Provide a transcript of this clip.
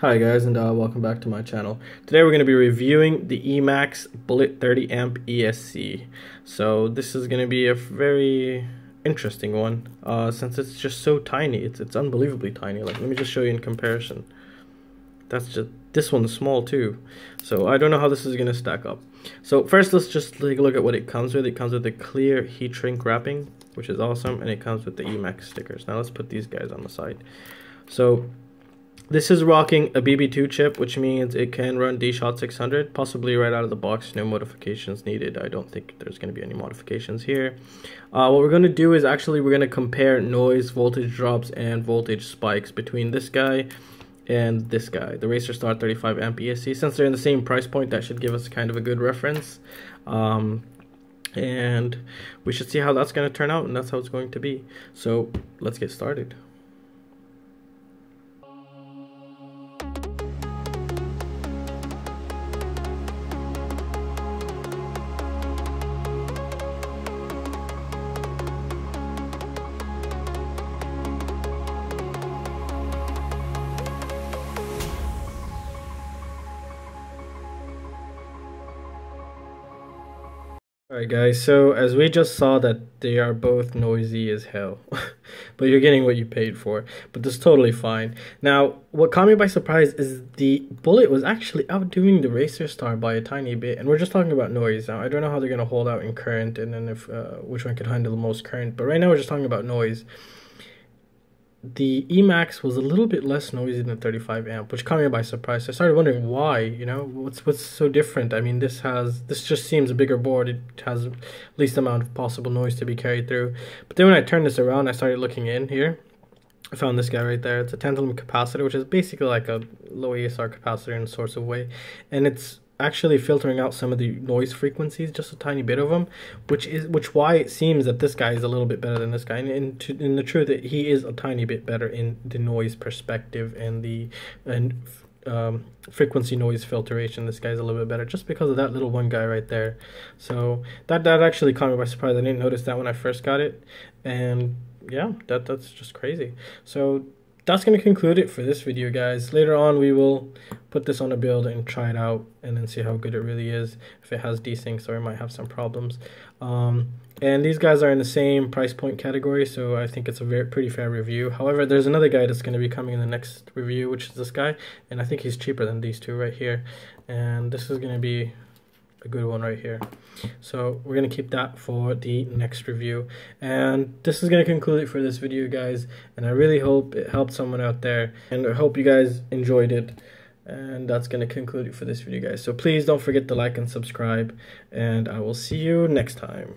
Hi guys and uh, welcome back to my channel. Today we're going to be reviewing the Emax Bullet 30 amp ESC. So this is going to be a very interesting one uh, since it's just so tiny. It's, it's unbelievably tiny. Like let me just show you in comparison. That's just this one's small too. So I don't know how this is going to stack up. So first let's just take a look at what it comes with. It comes with the clear heat shrink wrapping which is awesome and it comes with the Emax stickers. Now let's put these guys on the side. So this is rocking a BB2 chip, which means it can run DShot 600, possibly right out of the box, no modifications needed. I don't think there's going to be any modifications here. Uh, what we're going to do is actually we're going to compare noise, voltage drops, and voltage spikes between this guy and this guy, the Racerstar 35 amp ESC. Since they're in the same price point, that should give us kind of a good reference. Um, and we should see how that's going to turn out, and that's how it's going to be. So let's get started. Alright guys, so as we just saw that they are both noisy as hell, but you're getting what you paid for, but that's totally fine. Now, what caught me by surprise is the Bullet was actually outdoing the Racerstar by a tiny bit, and we're just talking about noise now. I don't know how they're going to hold out in current and then if uh, which one could handle the most current, but right now we're just talking about noise the Emax was a little bit less noisy than 35 amp, which caught me by surprise. I started wondering why. You know, what's what's so different? I mean, this has this just seems a bigger board. It has least amount of possible noise to be carried through. But then when I turned this around, I started looking in here. I found this guy right there. It's a tantalum capacitor, which is basically like a low ESR capacitor in a sorts of way, and it's actually filtering out some of the noise frequencies, just a tiny bit of them, which is which why it seems that this guy is a little bit better than this guy. And in, to, in the truth, that he is a tiny bit better in the noise perspective and the and um, frequency noise filtration. This guy's a little bit better just because of that little one guy right there. So that that actually caught me by surprise. I didn't notice that when I first got it, and yeah, that that's just crazy. So that's going to conclude it for this video guys later on we will put this on a build and try it out and then see how good it really is if it has desyncs or it might have some problems um, and these guys are in the same price point category so i think it's a very pretty fair review however there's another guy that's going to be coming in the next review which is this guy and i think he's cheaper than these two right here and this is going to be a good one right here. So we're going to keep that for the next review. And this is going to conclude it for this video, guys. And I really hope it helped someone out there. And I hope you guys enjoyed it. And that's going to conclude it for this video, guys. So please don't forget to like and subscribe. And I will see you next time.